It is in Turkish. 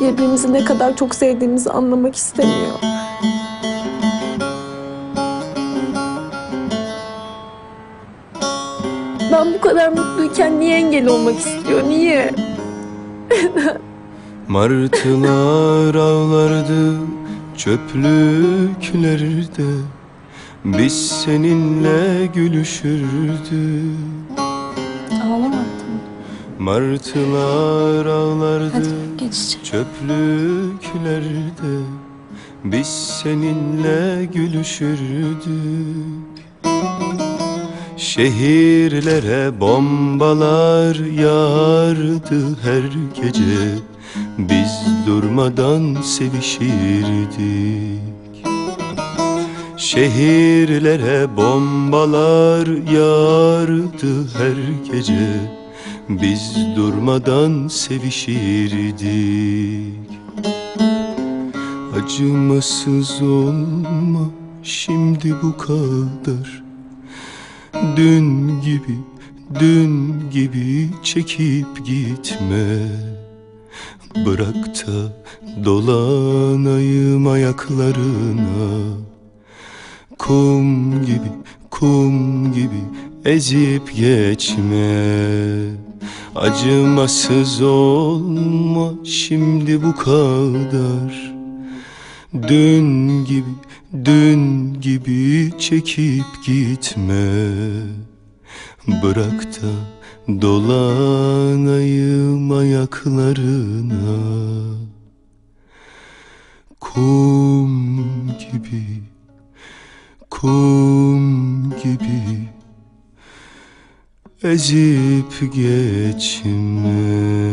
Birbirimizi ne kadar çok sevdiğimizi anlamak istemiyor. Ben bu kadar mutluyken niye engel olmak istiyor? Niye? Martılar ağlardı çöplüklerde Biz seninle gülüşürdük. Martılar ağlardı çöplüklerde. Biz seninle gülüşürdük. Şehirlere bombalar yağardı her gece. Biz durmadan sevişirdik. Şehirlere bombalar yağardı her gece Biz durmadan sevişirdik. Acımasız olma şimdi bu kadar. Dün gibi, dün gibi çekip gitme. Bırak da dolanayım ayaklarına. Kum gibi, kum gibi ezip geçme. Acımasız olma şimdi bu kadar. Dün gibi, dün gibi çekip gitme. Bırak da dolanayım ayaklarına. Kum gibi, kum gibi Ezip geçme